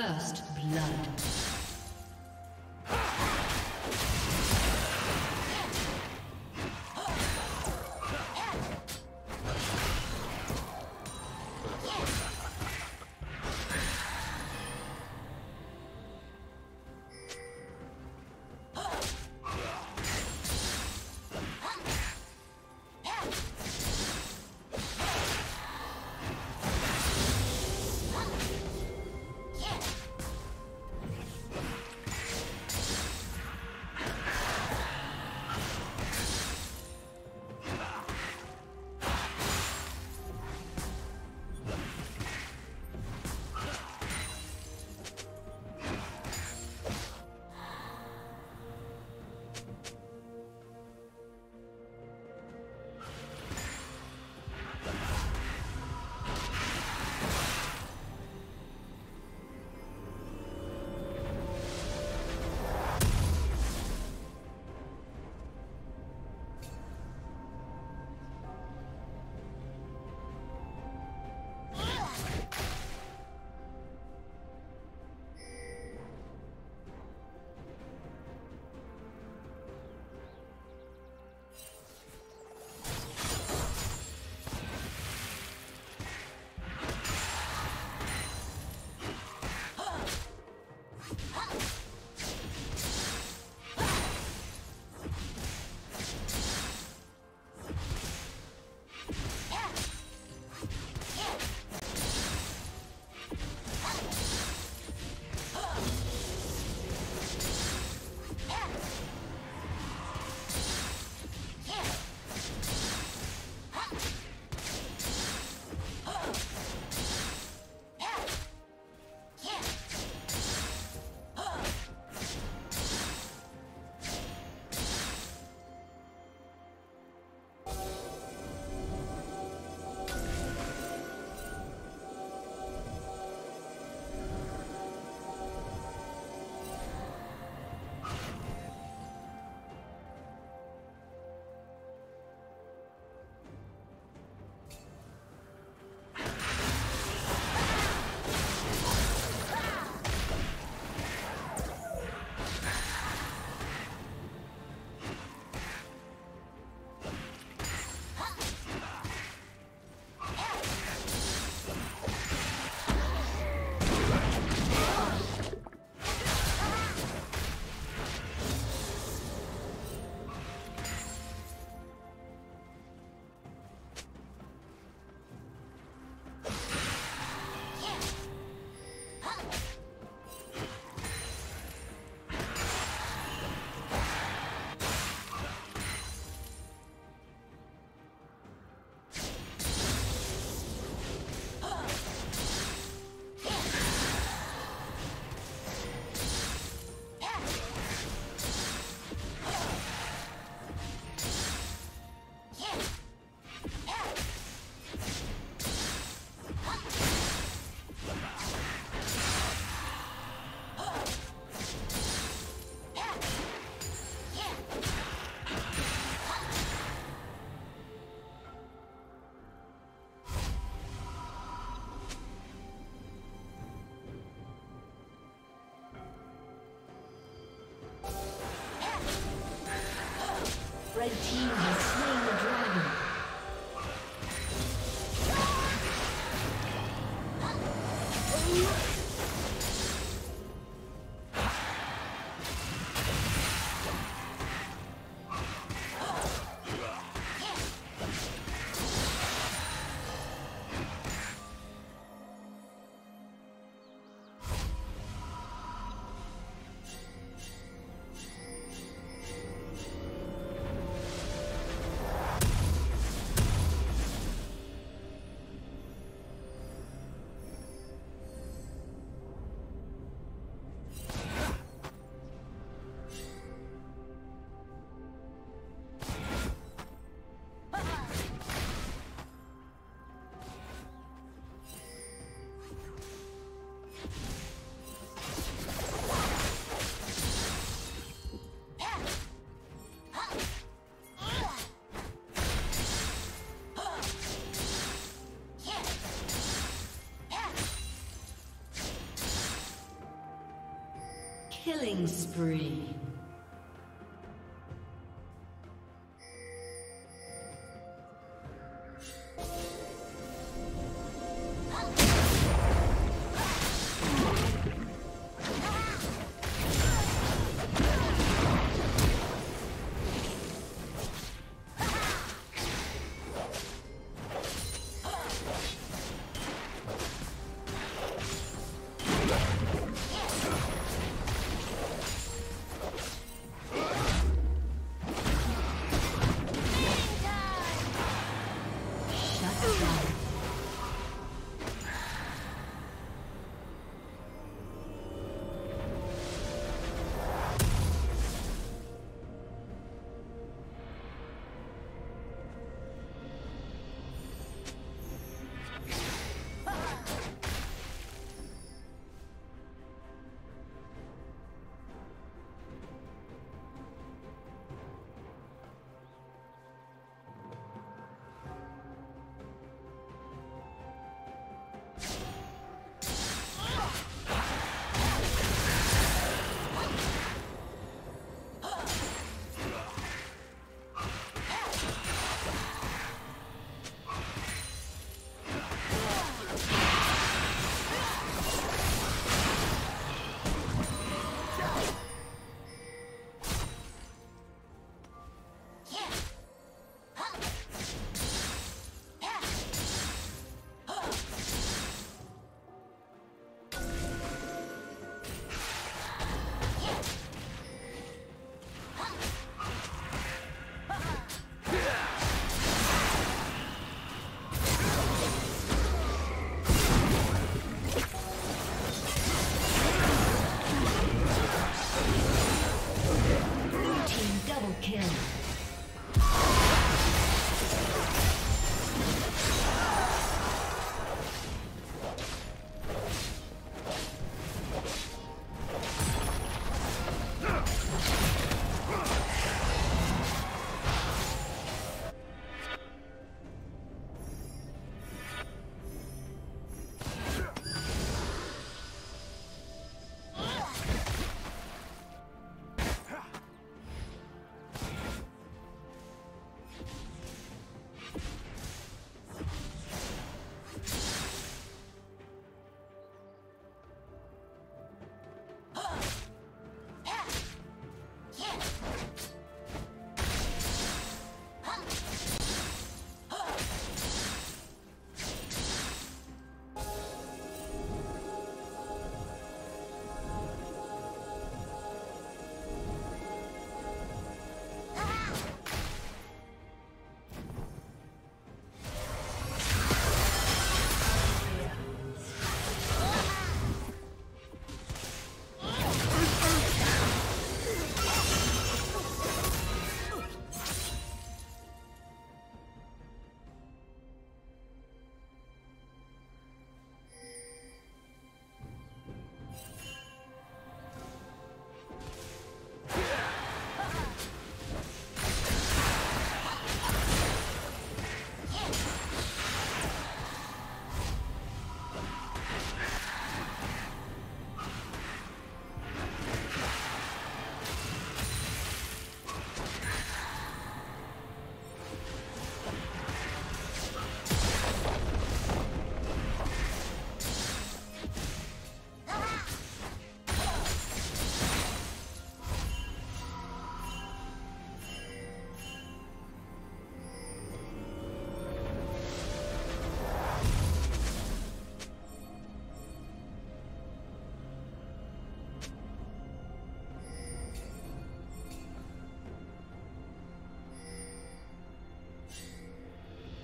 First blood. Killing spree.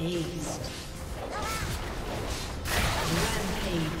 Aced. Rampage.